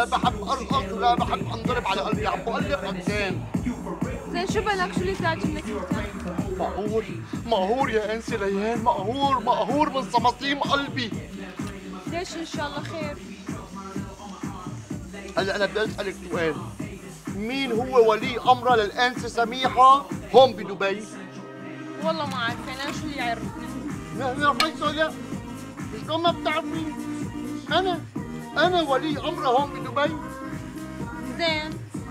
لا بحب ارقص ولا بحب انضرب على قلبي عم بقول لك زين شو بلك شو اللي يزعج منك؟ مقهور مقهور يا انسي ريان مقهور مقهور من صمصيم قلبي ليش ان شاء الله خير؟ هلا أنا بدي اسالك سؤال مين هو ولي امرها للانسه سميحه هون بدبي؟ والله ما عارفه أنا شو اللي يعرفني لا لا فيصل لا شلون ما بتعرفني؟ أنا أنا ولي امرها هون بدبي زين.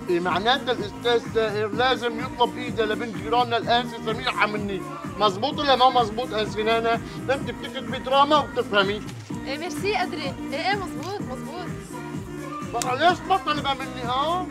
إيه معناتها الأستاذ ساهر لازم يطلب ايده لبنت جيراننا الانسه سميحه مني مزبوط ولا ما مزبوط انسه نانا أنت بتكتبي دراما وبتفهمي. إيه ميرسي قدري إيه إيه مزبوط مزبوط بقى ليش ما طلبها مني؟ ها؟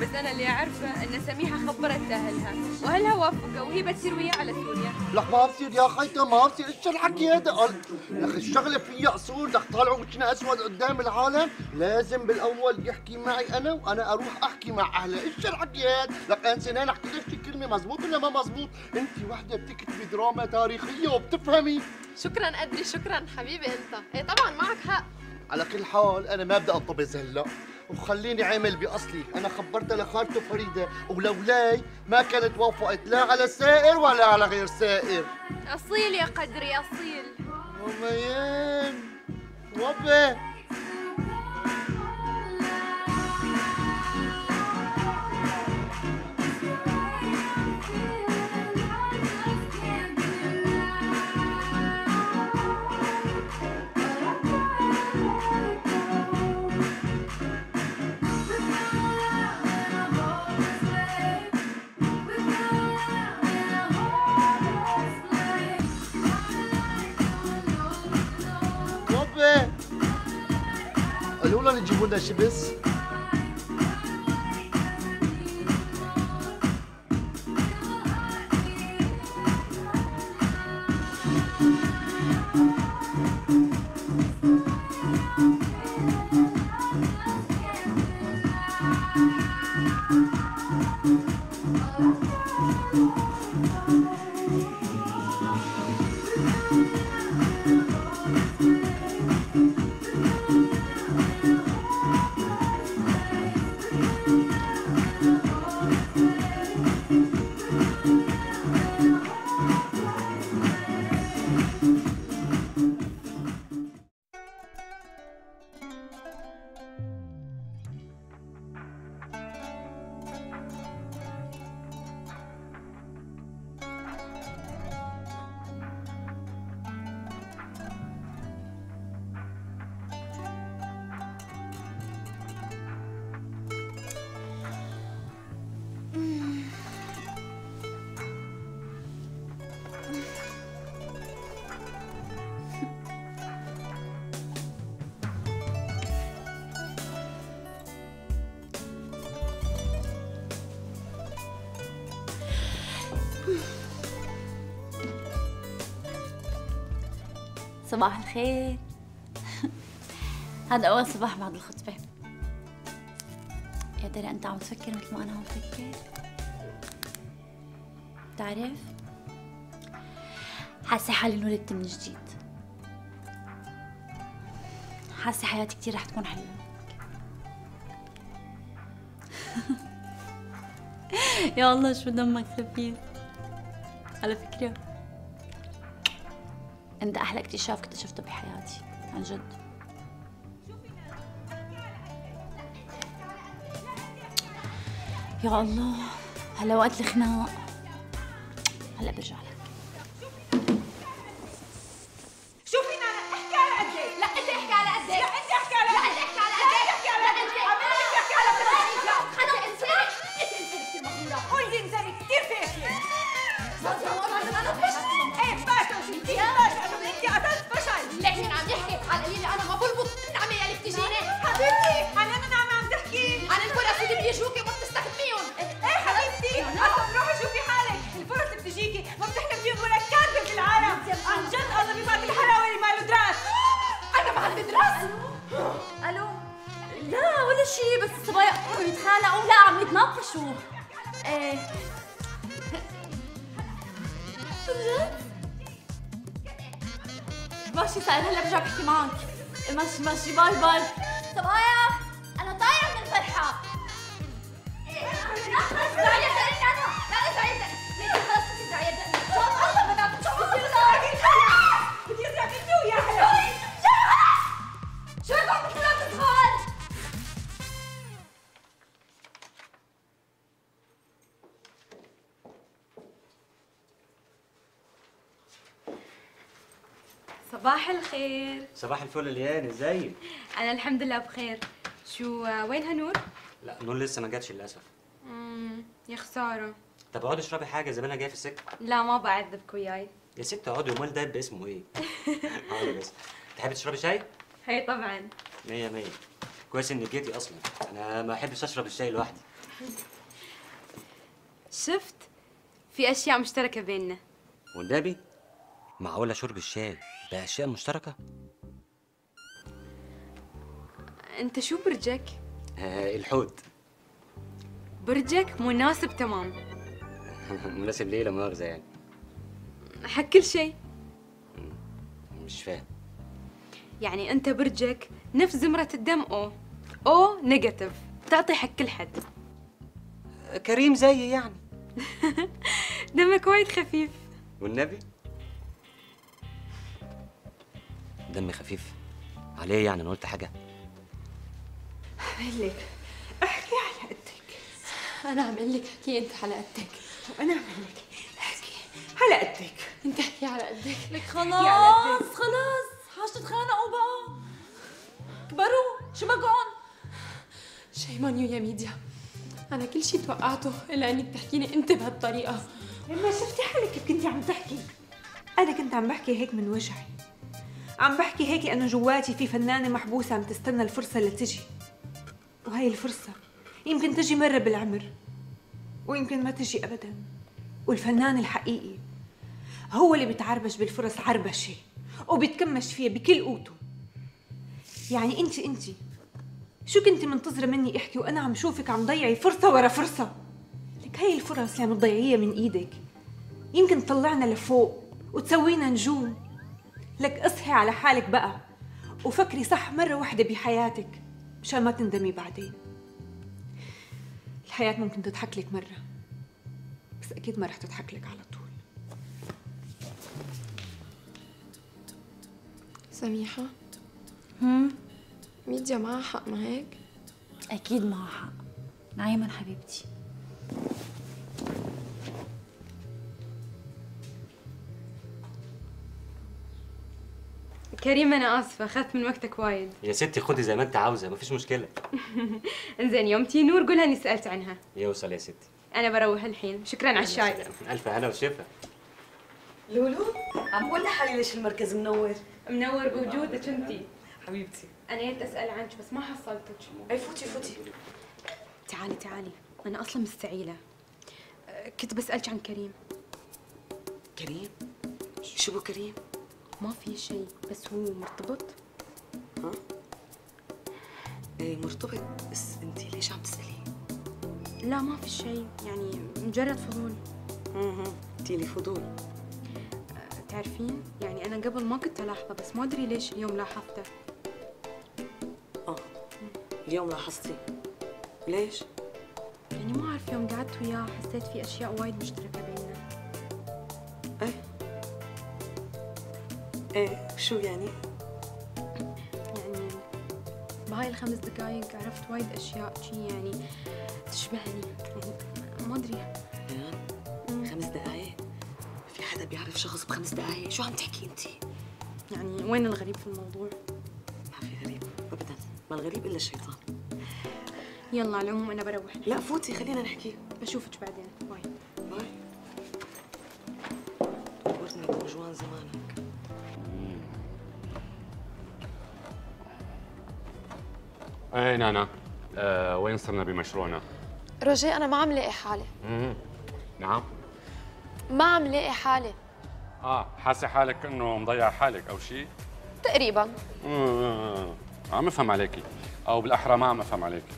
بس أنا اللي أعرفه إن سميحة خبرت أهلها وأهلها وافقوا وهي بتصير وياه على سوريا. لك ما بصير يا خيطة ما بصير إيش الحكي هذا؟ قال لك الشغلة فيها اصول لك طالعوا وجهنا أسود قدام العالم. لازم بالأول يحكي معي أنا وأنا أروح أحكي مع أهلها. إيش الحكي هذا؟ لك انت سنان أحكي لك شي كلمة مزبوط ولا ما مزبوط؟ انت وحدة بتكتبي دراما تاريخية وبتفهمي. شكرا قدري شكرا حبيبي أنت. إيه طبعا معك حق. على كل حال أنا ما بدي انطبز هلأ. وخليني عامل بأصلي. أنا خبرتها لخالته فريدة ولولاي ما كانت وافقت. لا على سائر ولا على غير سائر. أصيل يا قدري أصيل. وميان وبا Bununla ne cumhurdaşı biz? صباح الخير. هذا أول صباح بعد الخطبة. يا ترى أنت عم تفكر مثل ما أنا عم فكر؟ بتعرف؟ حاسة حالي انولدت من جديد. حاسة حياتي كتير رح تكون حلوة. يا الله شو دمك خفيف؟ على فكرة. انت أحلى اكتشاف اكتشفته بحياتي عن جد. يا الله هلا وقت الخناق. هلا برجع لك. شيء بس الصبايا عم يتخانقوا لا عم يتناقشوا. إيه؟ ماشي سائل هلا برجع بحكي معك. ماشي ماشي باي باي. صبايا. الخير صباح الفل ليان ازيك؟ أنا الحمد لله بخير. شو وينها نور؟ لا نور لسه ما جاتش للأسف. امم يا خسارة. طب اقعدي اشربي حاجة زمانها جاية في السكة. لا ما بعذبك وياي يا ست اقعدي امال ده باسمه إيه؟ اقعدي بس. تحبي تشربي شاي؟ هي طبعا. مية مية. كويس انك جيتي أصلا. أنا ما احبش اشرب الشاي لوحدي. شفت؟ في أشياء مشتركة بيننا. والنبي؟ معقولة شرب الشاي؟ بأشياء مشتركة؟ أنت شو برجك؟ آه الحوت. برجك مناسب تمام. مناسب ليه لا مؤاخذه يعني؟ حق كل شيء. مش فاهم. يعني أنت برجك نفس زمرة الدم أو أو نيجاتيف. تعطي حق كل حد. كريم زيي يعني. دمك وايد خفيف. والنبي؟ دمي خفيف. عليه يعني أنا قلت حاجة؟ لك. أحكي على قدك. أنا عم لك. أحكي أنت على قدك. وأنا أعمل لك. أحكي على قدك. أنت احكي على قدك. لك. خلاص خلاص. حاج تتخانقوا بقى. كبروا شو بقعن شيم on you يا ميديا. أنا كل شيء توقعته إلا إنك تحكيني أنت بهالطريقة. لما شفتي حالك كيف كنتي عم تحكي. أنا كنت عم بحكي هيك من وجعي. عم بحكي هيك لأنه جواتي في فنانة محبوسة عم تستنى الفرصة اللي تجي وهي الفرصة. يمكن تجي مرة بالعمر. ويمكن ما تجي أبدا. والفنان الحقيقي هو اللي بيتعربش بالفرص عربشة وبيتكمش فيها بكل قوته. يعني أنت أنت شو كنت منتظرة مني أحكي وأنا عم شوفك عم ضيعي فرصة ورا فرصة؟ لك هاي الفرص اللي عم تضيعيها من إيدك. يمكن تطلعنا لفوق وتسوينا نجوم. لك اصحي على حالك بقى وفكري صح مرة واحدة بحياتك مشان ما تندمي بعدين. الحياة ممكن تضحك لك مرة بس أكيد ما رح تضحك لك على طول. سميحة؟ هم؟ ميديا معها حق ما هيك؟ أكيد معها حق. نعيما حبيبتي. كريم أنا آسفة أخذت من وقتك وايد. يا ستي خدي زي ما أنت عاوزة مفيش مشكلة. إنزين يوم تي نور قولها إني سألت عنها. يوصل يا ستي. أنا بروح الحين. شكرا على الشاي. ألف هنا وشفا. لولو عم بقول لحالي ليش المركز منور؟ منور بوجودك انتي حبيبتي. أنا جيت أسأل عنك بس ما حصلتك أي فوتي فوتي. تعالي تعالي. أنا أصلا مستعيلة. أه، كنت بسألك عن كريم. كريم؟ شو بو كريم؟ ما في شيء بس هو مرتبط؟ ها؟ إيه مرتبط بس انت ليش عم تسألي؟ لا ما في شيء يعني مجرد فضول. أها انت لي فضول. أه، تعرفين يعني أنا قبل ما كنت الاحظه بس ما أدري ليش اليوم لاحظته. آه. اليوم لاحظتي. ليش؟ يعني ما أعرف يوم قعدت وياه حسيت في أشياء وايد مشتركة بيننا. إيه. إيه شو يعني؟ يعني بهاي الخمس دقايق عرفت وايد أشياء شي يعني تشبهني. يعني ما أدري. خمس دقايق. في حدا بيعرف شخص بخمس دقايق؟ شو عم تحكي انت؟ يعني وين الغريب في الموضوع؟ ما في غريب ابدا. ما الغريب إلا الشيطان. يلا على العموم أنا بروح. لا فوتي خلينا نحكي. بشوفك بعدين. إيه نانا آه وين صرنا بمشروعنا؟ رجاء أنا ما عم لاقي حالي. نعم. ما عم لاقي حالي. آه حاسة حالك إنه مضيع حالك أو شيء؟ تقريبا. مم. عم أفهم عليكي. أو بالأحرى ما عم أفهم عليكي.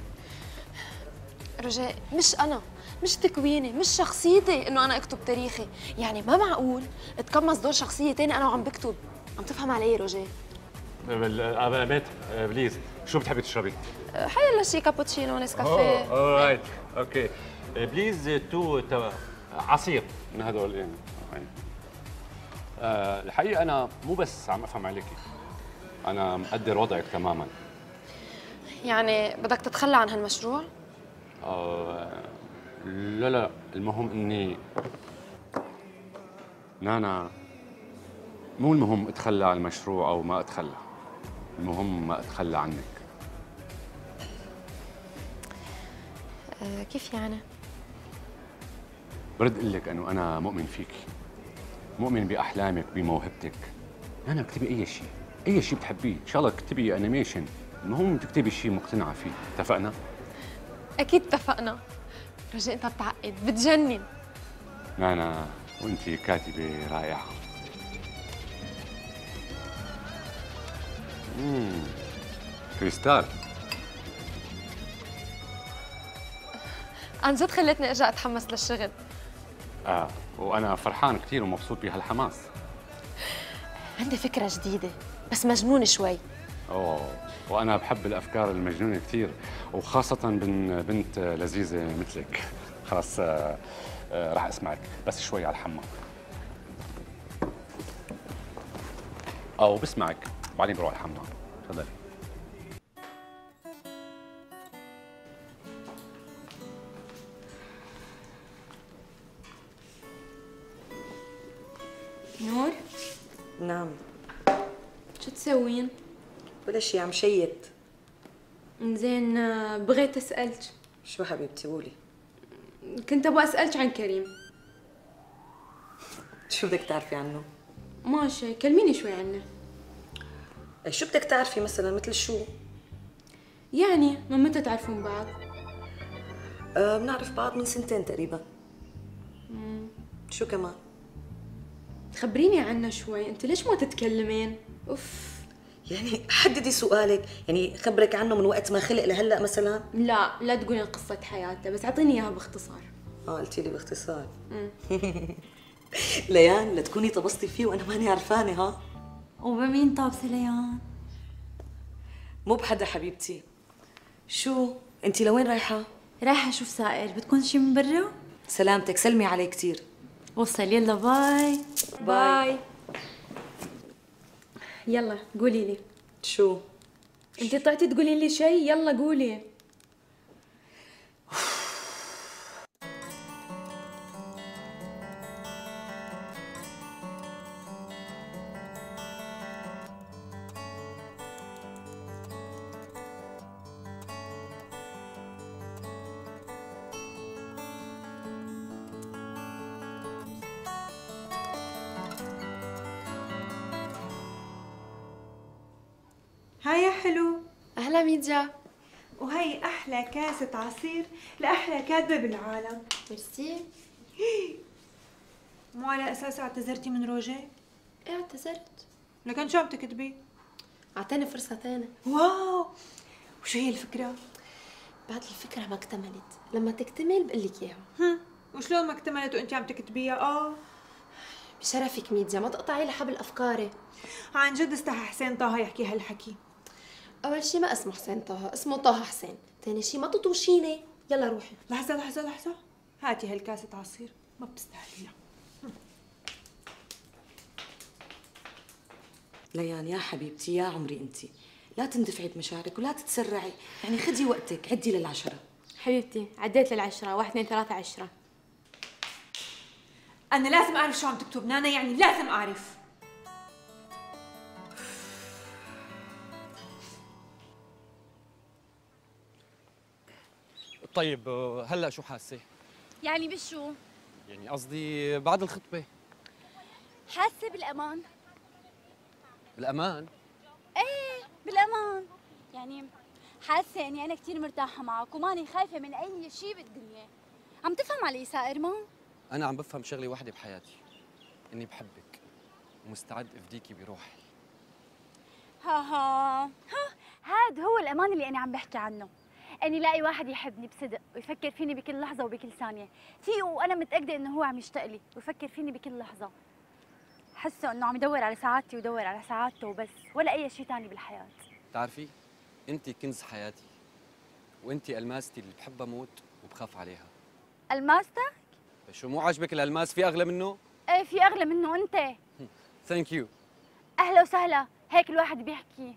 رجاء مش أنا مش تكويني مش شخصيتي إنه أنا أكتب تاريخي. يعني ما معقول أتقمص دور شخصية تاني أنا وعم بكتب. عم تفهم علي رجاء بال- آه، بيت آه، please. شو بتحبي تشربي؟ حيلا شي كابوتشينو نسكافيه alright okay please two عصير من هدول يعني يعني. آه الحقيقة أنا مو بس عم أفهم عليكي أنا مقدر وضعك تماما. يعني بدك تتخلى عن هالمشروع؟ آه لا لا. المهم اني نانا مو المهم أتخلى عن المشروع أو ما أتخلى. المهم ما أتخلى عنك آه كيف يعني برد أقول لك أنه أنا مؤمن فيكي مؤمن بأحلامك بموهبتك. أنا اكتبي أي شيء. أي شيء بتحبيه. إن شاء الله اكتبي انيميشن المهم تكتبي شيء مقتنعة فيه. اتفقنا؟ أكيد اتفقنا. رجاء أنت بتعقد. بتجنن. نانا وأنت كاتبة رائعة. مم. كريستال. عن جد خلتني أرجع أتحمس للشغل. آه وأنا فرحان كثير ومبسوط بهالحماس. عندي فكرة جديدة بس مجنونة شوي. أوه وأنا بحب الأفكار المجنونة كثير وخاصة بن بنت لذيذة مثلك. خلص آه آه راح أسمعك بس شوي على الحمام. أو بسمعك بعدين بروح الحمام. تفضلي. نور؟ نعم. شو تسوين؟ ولا شي عم شيت. زين بغيت أسألك. شو حبيبتي؟ قولي. كنت أبغى أسألك عن كريم. شو بدك تعرفي عنه؟ ما شيء كلميني شوي عنه. إيه، شو بدك تعرفي مثلا؟ مثل شو؟ يعني من متى تعرفون بعض؟ أه بنعرف بعض من سنتين تقريبا. شو كمان؟ خبريني عنه شوي. انت ليش ما تتكلمين؟ أوف. يعني حددي سؤالك. يعني خبرك عنه من وقت ما خلق لهلأ مثلا؟ لا لا تقولين قصة حياته بس أعطيني إياها باختصار. آه قلتي لي باختصار. ليان لا تكوني طبستي فيه وأنا ماني عرفانة ها؟ وبمين طابسة ليان؟ مو بحدا حبيبتي. شو؟ انت لوين رايحة؟ رايحة أشوف سائر. بتكون شي من برا؟ سلامتك. سلمي عليه كثير وصل. يلا bye. bye. يلا قولي لي. شو؟ انت طلعتي تقولين لي شيء؟ يلا قولي. ميديا. وهي أحلى كاسة عصير لأحلى كاتبة بالعالم. ميرسي. مو على أساس اعتذرتي من روجي إيه اعتذرت. لكن شو عم تكتبي؟ أعطيني فرصة ثانية. wow! وشو هي الفكرة؟ بعد الفكرة ما اكتملت. لما تكتمل بقول لك إياها. وشلون ما اكتملت وانت عم تكتبيها؟ آه. بشرفك ميديا ما تقطعي لي حبل أفكاري. عن جد استحى حسين طه يحكي هالحكي. أول شي ما اسمه حسين طه اسمه طه حسين. ثاني شي ما تطوشيني. يلا روحي. لحظة لحظة لحظة. هاتي هالكاسة عصير. ما بتستاهليها ليان يا حبيبتي يا عمري انت. لا تندفعي بمشاعرك ولا تتسرعي. يعني خدي وقتك عدي للعشرة. حبيبتي عديت للعشرة. واحد اثنين ثلاثة عشرة. أنا لازم أعرف شو عم تكتب نانا يعني لازم أعرف. طيب هلا شو حاسة؟ يعني بشو؟ يعني قصدي بعد الخطبة. حاسة بالأمان. بالأمان؟ إيه بالأمان. يعني حاسة إني أنا كثير مرتاحة معك وماني خايفة من أي شيء بالدنيا. عم تفهم علي سائر ما؟ أنا عم بفهم شغلة واحدة بحياتي إني بحبك ومستعد أفديكي بروحي. ها ها. ها هذا هو الأمان اللي أنا عم بحكي عنه. اني لاقي واحد يحبني بصدق ويفكر فيني بكل لحظة وبكل ثانية. في وأنا متأكدة انه هو عم يشتاق لي ويفكر فيني بكل لحظة. حسه انه عم يدور على سعادتي ويدور على سعادته وبس ولا أي شيء ثاني بالحياة. بتعرفي انت كنز حياتي وانت ألماستي اللي بحبها موت وبخاف عليها. ألماستي شو مو عاجبك الألماس؟ في أغلى منه؟ إيه في أغلى منه أنت. thank you أهلا وسهلا هيك الواحد بيحكي.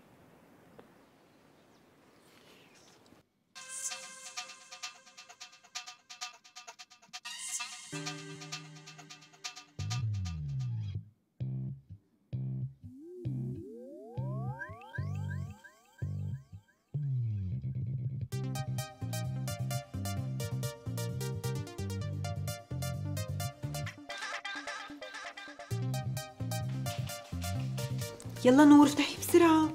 يلا نور افتحي بسرعة.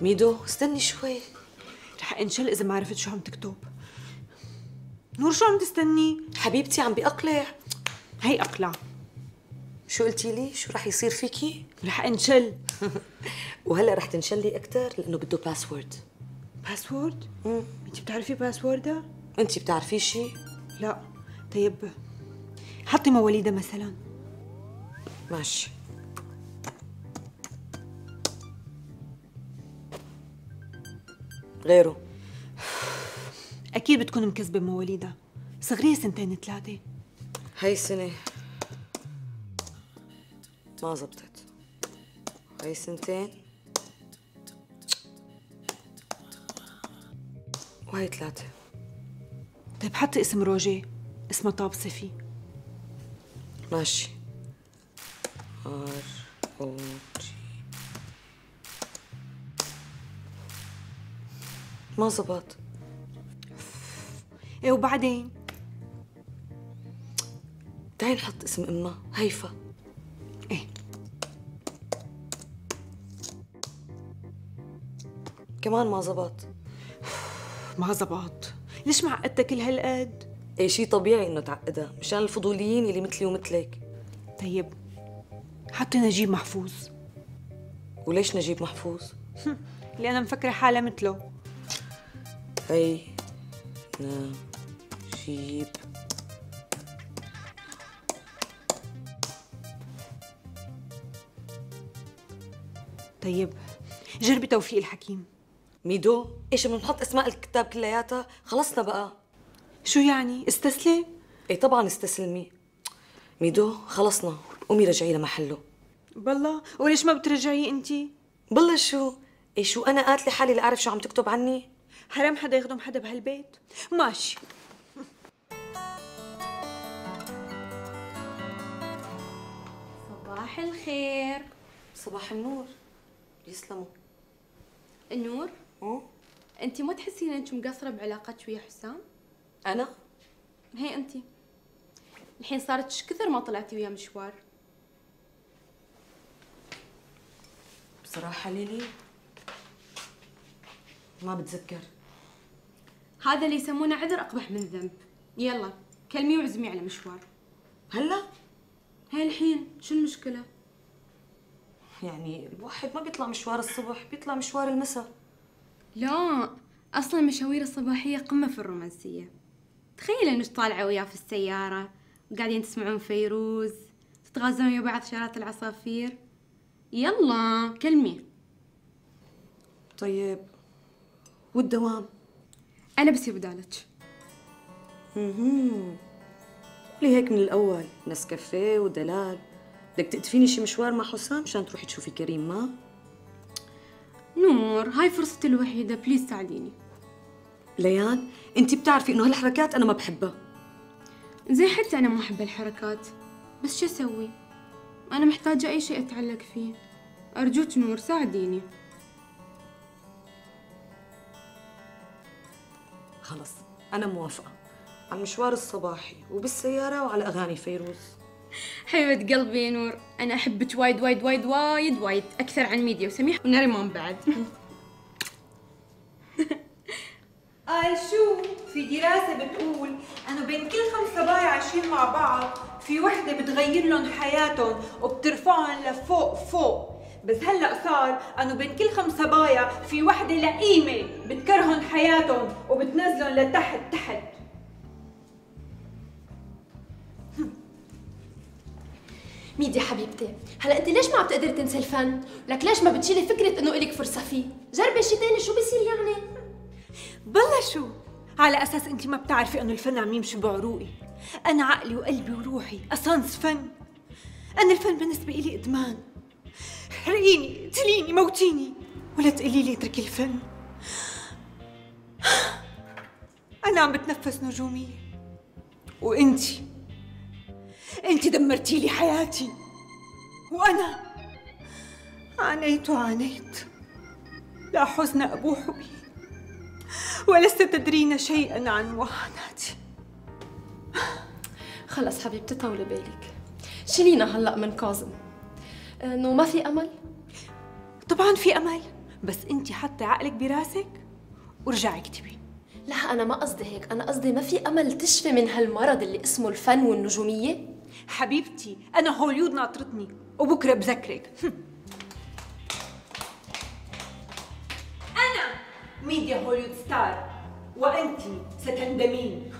ميدو استني شوي. رح انشل إذا ما عرفت شو عم تكتب. نور شو عم تستني؟ حبيبتي عم بأقلع. هي أقلع. شو قلتي لي؟ شو رح يصير فيكي؟ رح انشل. وهلأ رح تنشلي أكثر لأنه بده password password انت بتعرفي password ها انت بتعرفي شيء لا. طيب. حطي مواليدها مثلا. ماشي. غيره. أكيد بتكون مكذبة مواليدها. صغرية سنتين ثلاثة. هاي السنة ما زبطت. هاي سنتين. وهي ثلاثة. طيب حطي اسم روجي. اسمها طاب صفي. ماشي. R O G. ما زبط. إيه وبعدين؟ تعي نحط اسم امها هيفا. إيه. كمان ما زبط. ما زبط. ليش معقدتها كل هالقد اي شيء طبيعي إنه تعقدها مشان الفضوليين اللي مثلي ومثلك. طيب حتى نجيب محفوظ. وليش نجيب محفوظ؟ اللي أنا مفكرة حالها مثله. هي نجيب طيب جربي توفيق الحكيم. ميدو إيش بنحط أسماء الكتاب كلياتها؟ خلصنا بقى. شو يعني؟ استسلم؟ إيه طبعا استسلمي. ميدو خلصنا. قومي رجعي لمحله. بالله وليش ما بترجعي انت؟ بالله شو؟ إيه شو أنا قاتله حالي لأعرف شو عم تكتب عني؟ حرام حدا يخدم حدا بهالبيت. ماشي. صباح الخير. صباح النور. يسلموا. النور؟ انت ما تحسين انك مقصرة بعلاقتك ويا حسام؟ أنا؟ هي انت الحين صارت كثر ما طلعتي ويا مشوار؟ بصراحة ليلي ما بتذكر. هذا اللي يسمونه عذر أقبح من ذنب. يلا كلمي وعزمي على مشوار. هلا؟ هي الحين؟ شو المشكلة؟ يعني الواحد ما بيطلع مشوار الصبح بيطلع مشوار المساء. لا أصلا مشاوير الصباحية قمة في الرومانسية. تخيل إنك طالعة وياه في السيارة وقاعدين تسمعون فيروز تتغازلون ويا بعض شارات العصافير. يلا كلمي. طيب. والدوام؟ أنا بصير بدالك قولي هيك من الأول. نسكافيه ودلال. بدك تقتفيني شي مشوار مع حسام مشان تروحي تشوفي كريم ما؟ نور هاي فرصتي الوحيدة. please ساعديني. ليان انت بتعرفي انه هالحركات أنا ما بحبها. زين حتى أنا ما أحب الحركات. بس شو أسوي؟ أنا محتاجة أي شيء أتعلق فيه. أرجوك نور ساعديني. خلص أنا موافقة. على المشوار الصباحي وبالسيارة وعلى أغاني فيروز. حبيبة قلبي يا نور أنا أحبك وايد وايد وايد وايد وايد. أكثر عن ميديا وسميح ونريمان بعد. قال شو؟ في دراسة بتقول إنه بين كل خمس صبايا عايشين مع بعض في وحدة بتغير لهم حياتهم وبترفعهم لفوق فوق. بس هلأ صار إنه بين كل خمس صبايا في وحدة لئيمة بتكرهن حياتهم وبتنزلهم لتحت تحت. ميديا حبيبتي. هلا انت ليش ما عم تقدري تنسي الفن؟ لك ليش ما بتشيلي فكرة إنه إلك فرصة فيه؟ جربي شي تاني شو بيصير يعني؟ بالله شو. على أساس أنت ما بتعرفي إنه الفن عم يمشي بعروقي. أنا عقلي وقلبي وروحي أسانس فن. أنا الفن بالنسبة لي إدمان. حرقيني اقتليني موتيني. ولا تقولي لي اتركي الفن. أنا عم بتنفس نجومية. وإنتي انتي دمرتي لي حياتي. وأنا عانيت وعانيت. لا حزن ابوح به ولست تدرين شيئا عن وهناتي خلص حبيبتي طولي بالك. شيلينا هلأ من كاظم. انه ما في أمل؟ طبعا في أمل بس أنت حطي عقلك براسك ورجعي اكتبي. لا أنا ما قصدي هيك. أنا قصدي ما في أمل تشفي من هالمرض اللي اسمه الفن والنجومية؟ حبيبتي أنا هوليود ناطرتني وبكرة بذكرك. أنا ميديا هوليود star وانت ستندمين.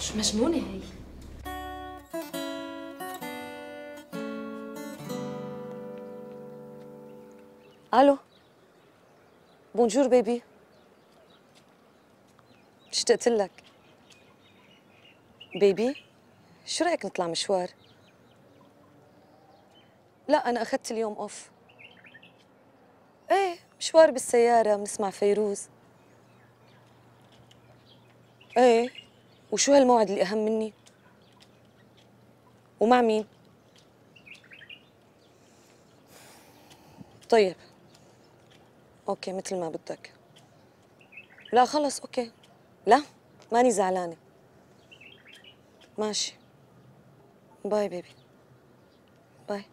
شو مجنونة هي؟ ألو. بونجور بيبي. اشتقت لك؟ بيبي؟ شو رأيك نطلع مشوار؟ لا أنا أخذت اليوم أوف. إيه مشوار بالسيارة بنسمع فيروز. إيه وشو هالموعد اللي أهم مني؟ ومع مين؟ طيب. OK مثل ما بدك. لا خلص OK. لا ماني زعلانة. ماشي. bye baby bye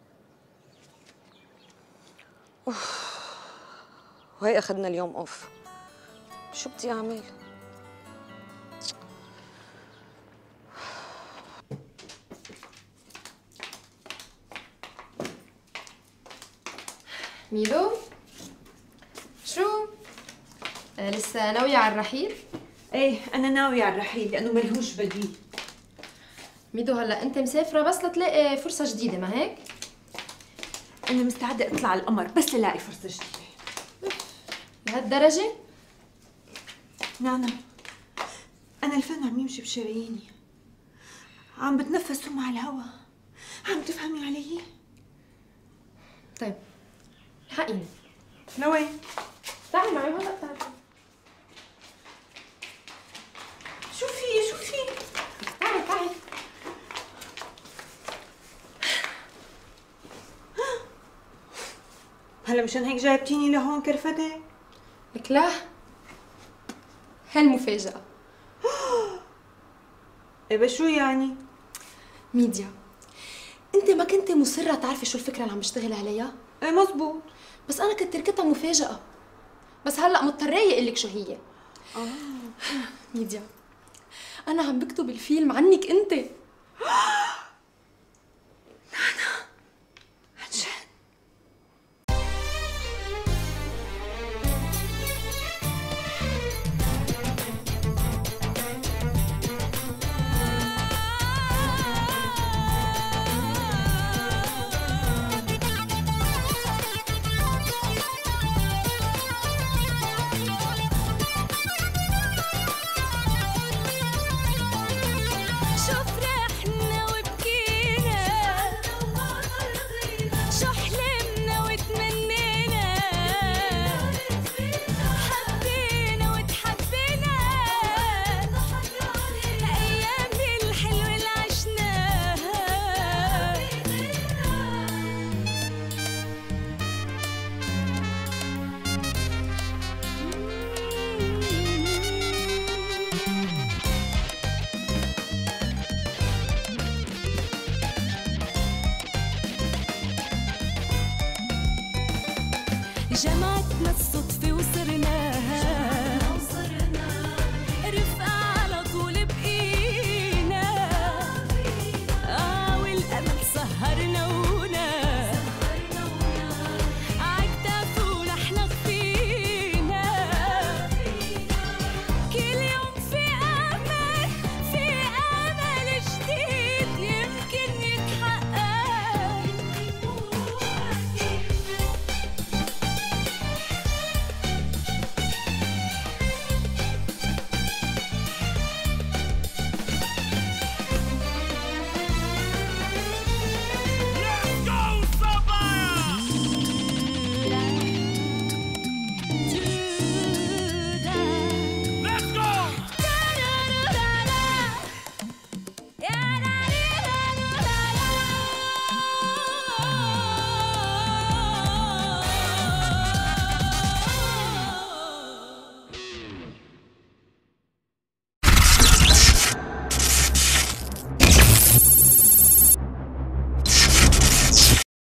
أوف. وهي أخذنا اليوم اوف شو بدي أعمل؟ ميدو شو؟ آه لسه ناوية على الرحيل؟ إيه أنا ناوية على الرحيل لأنه ملهوش بديل. ميدو هلا انت مسافرة بس لتلاقي فرصة جديدة ما هيك؟ أنا مستعدة أطلع على القمر بس لاقي فرصة جديدة لهالدرجة؟ نانا أنا الفن عم يمشي بشراييني عم بتنفسه مع الهوا عم تفهمي علي؟ طيب حقيني لوين؟ تعي معي هلا تعي شو في شو في؟ تعي تعي هلا مشان هيك جايبتيني لهون كرفتك؟ لك لا. هالمفاجأة إيه بس شو يعني؟ ميديا أنت ما كنت مصرة تعرفي شو الفكرة اللي عم بشتغل عليها؟ إيه مزبوط. بس أنا كنت تركتها مفاجأة. بس هلأ مضطرية أقول لك شو هي. آه. ميديا أنا عم بكتب الفيلم عنك أنت.